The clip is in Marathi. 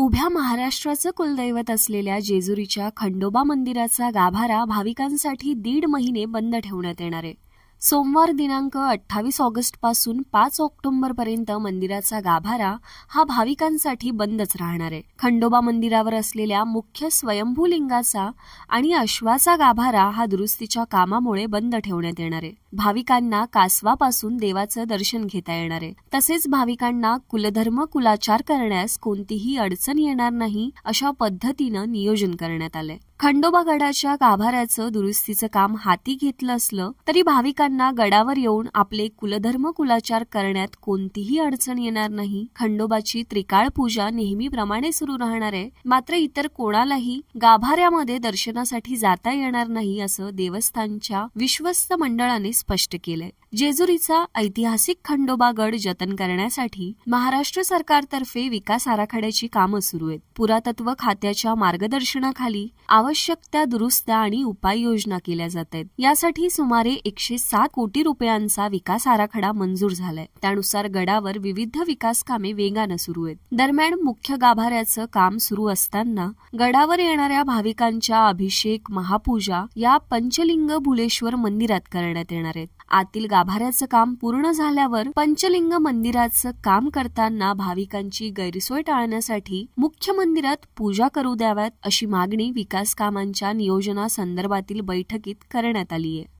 उभ्या महाराष्ट्राचं कुलदैवत असलेल्या जेजुरीच्या खंडोबा मंदिराचा गाभारा भाविकांसाठी दीड महिने बंद ठेवण्यात येणार आहे. सोमवार दिनांक अठ्ठावीस ऑगस्टपासून पाच ऑक्टोबर पर्यंत मंदिराचा गाभारा हा भाविकांसाठी बंदच राहणार आहे. खंडोबा मंदिरावर असलेल्या मुख्य स्वयंभू लिंगाचा आणि अश्वाचा गाभारा हा दुरुस्तीच्या कामामुळे बंद ठेवण्यात येणार आहे. भाविकांना कासवापासून देवाचं दर्शन घेता येणार आहे. तसेच भाविकांना कुलधर्म कुलाचार करण्यास कोणतीही अडचण येणार नाही अशा पद्धतीनं नियोजन करण्यात आलंय. खंडोबा गडाच्या गाभाऱ्याचं दुरुस्तीचं काम हाती घेतलं असलं तरी भाविकांना गडावर येऊन आपले कुलधर्म कुलाचार करण्यात कोणतीही अडचण येणार नाही. खंडोबाची त्रिकाळ पूजा नेहमीप्रमाणे सुरू राहणार आहे. मात्र इतर कोणालाही गाभाऱ्यामध्ये दर्शनासाठी जाता येणार नाही असं देवस्थानच्या विश्वस्त मंडळाने स्पष्ट केलंय. जेजुरीचा ऐतिहासिक खंडोबा गड जतन करण्यासाठी महाराष्ट्र सरकारतर्फे विकास आराखड्याची कामं सुरू आहेत. पुरातत्व खात्याच्या मार्गदर्शनाखाली आवश्यक त्या दुरुस्त्या आणि उपाययोजना केल्या जात आहेत. यासाठी सुमारे एकशे सात कोटी रुपयांचा विकास आराखडा मंजूर झालाय. त्यानुसार गडावर विविध विकास कामे वेगानं सुरू आहेत. दरम्यान मुख्य गाभाऱ्याचं काम सुरू असताना गडावर येणाऱ्या भाविकांच्या अभिषेक महापूजा या पंचलिंग भुलेश्वर मंदिरात करण्यात येणार आहेत. आतील गाभाऱ्याचं काम पूर्ण झाल्यावर पंचलिंग मंदिराचं काम करताना भाविकांची गैरसोय टाळण्यासाठी मुख्य मंदिरात पूजा करू द्याव्यात अशी मागणी विकास कामांच्या नियोजनासंदर्भातील बैठकीत करण्यात आली आहे